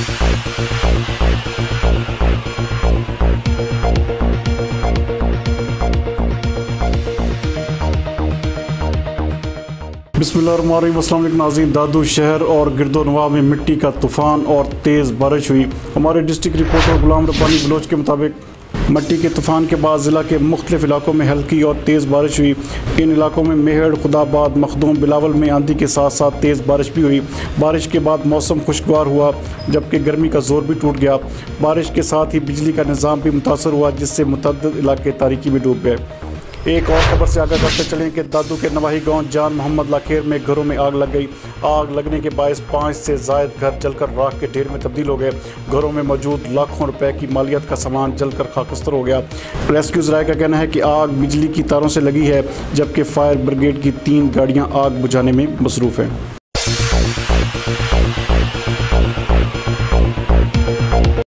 بسم اللہ السلام علیکم، ناظرین، دادو شہر اور گرد و نواح میں مٹی کا طوفان اور تیز بارش ہوئی۔ ہمارے ڈسٹرکٹ رپورٹر غلام ربانی بلوچ کے مطابق مٹی کے طوفان کے بعد ضلع کے مختلف علاقوں میں ہلکی اور تیز بارش ہوئی۔ ان علاقوں میں میہڑ خدا آباد، مخدوم، بلاول میں آندھی کے ساتھ ساتھ تیز بارش بھی ہوئی۔ بارش کے بعد موسم خوشگوار ہوا، جبکہ گرمی کا زور بھی ٹوٹ گیا۔ بارش کے ساتھ ہی بجلی کا نظام بھی متاثر ہوا، جس سے متعدد علاقے تاریکی میں ڈوب گئے۔ ایک اور خبر سے آگاہ کرتے چلیں کہ دادو کے نواحی گاؤں جان محمد لاکھیر میں گھروں میں آگ لگ گئی۔ آگ لگنے کے باعث پانچ سے زائد گھر جل کر راکھ کے ڈھیر میں تبدیل ہو گئے۔ گھروں میں موجود لاکھوں روپے کی مالیت کا سامان جل کر خاکستر ہو گیا۔ ریسکیو ذرائع کا کہنا ہے کہ آگ بجلی کی تاروں سے لگی ہے، جبکہ فائر بریگیڈ کی تین گاڑیاں آگ بجھانے میں مصروف ہیں۔